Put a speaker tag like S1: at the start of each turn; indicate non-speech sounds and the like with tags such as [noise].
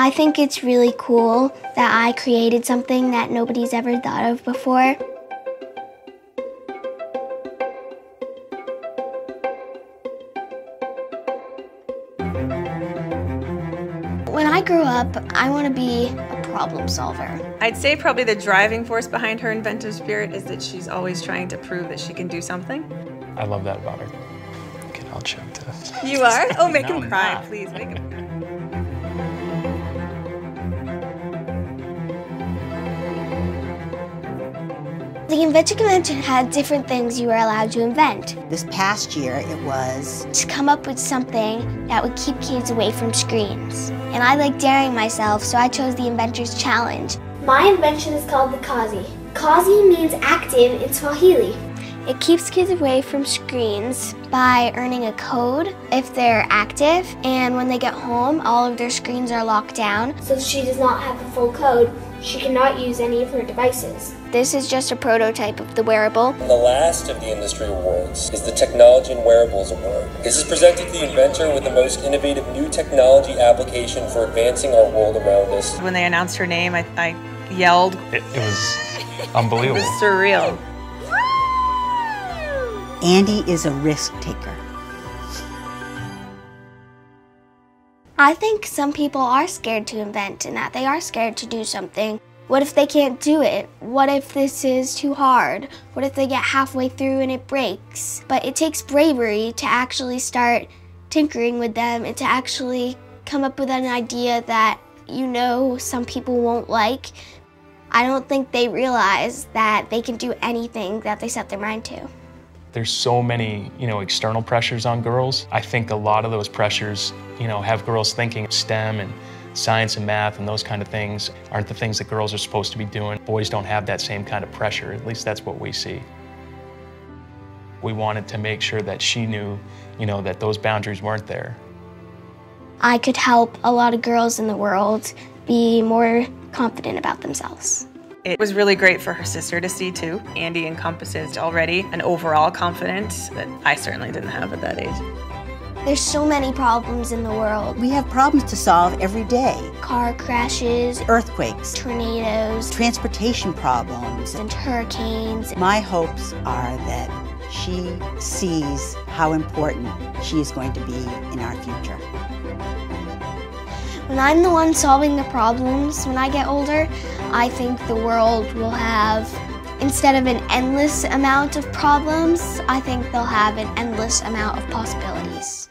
S1: I think it's really cool that I created something that nobody's ever thought of before. When I grow up, I want to be a problem solver.
S2: I'd say probably the driving force behind her inventive spirit is that she's always trying to prove that she can do something.
S3: I love that about her. Okay, I'll choke to.
S2: You are? Oh, [laughs] make
S3: No,
S2: him cry,
S3: not.
S2: please. Make him cry.
S1: The Inventor Convention had different things you were allowed to invent.
S4: This past year, it was
S1: To come up with something that would keep kids away from screens. And I like daring myself, so I chose the Inventor's Challenge. My invention is called the Kazi. Kazi means active in Swahili. It keeps kids away from screens by earning a code if they're active, and when they get home, all of their screens are locked down. So she does not have the full code. She cannot use any of her devices. This is just a prototype of the wearable.
S5: And the last of the industry awards is the Technology and Wearables Award. This is presented to the inventor with the most innovative new technology application for advancing our world around us.
S2: When they announced her name, I, I yelled.
S3: It, it was
S2: It
S3: unbelievable.
S2: was surreal.
S4: Andie is a risk taker.
S1: I think some people are scared to invent and that they are scared to do something. What if they can't do it? What if this is too hard? What if they get halfway through and it breaks? But it takes bravery to actually start tinkering with them and to actually come up with an idea that you know some people won't like. I don't think they realize that they can do anything that they set their mind to.
S3: There's so many, you know, external pressures on girls. I think a lot of those pressures, you know, have girls thinking STEM and science and math and those kind of things aren't the things that girls are supposed to be doing. Boys don't have that same kind of pressure. At least that's what we see. We wanted to make sure that she knew, you know, that those boundaries weren't there.
S1: I could help a lot of girls in the world be more confident about themselves.
S2: It was really great for her sister to see too. Andie encompasses already an overall confidence that I certainly didn't have at that age.
S1: There's so many problems in the world.
S4: We have problems to solve every day
S1: Car crashes,
S4: earthquakes,
S1: tornadoes,
S4: transportation problems.
S1: and hurricanes.
S4: My hopes are that she sees how important she is going to be in our future.
S1: When I'm the one solving the problems when I get older, I think the world will have, instead of an endless amount of problems, I think they'll have an endless amount of possibilities.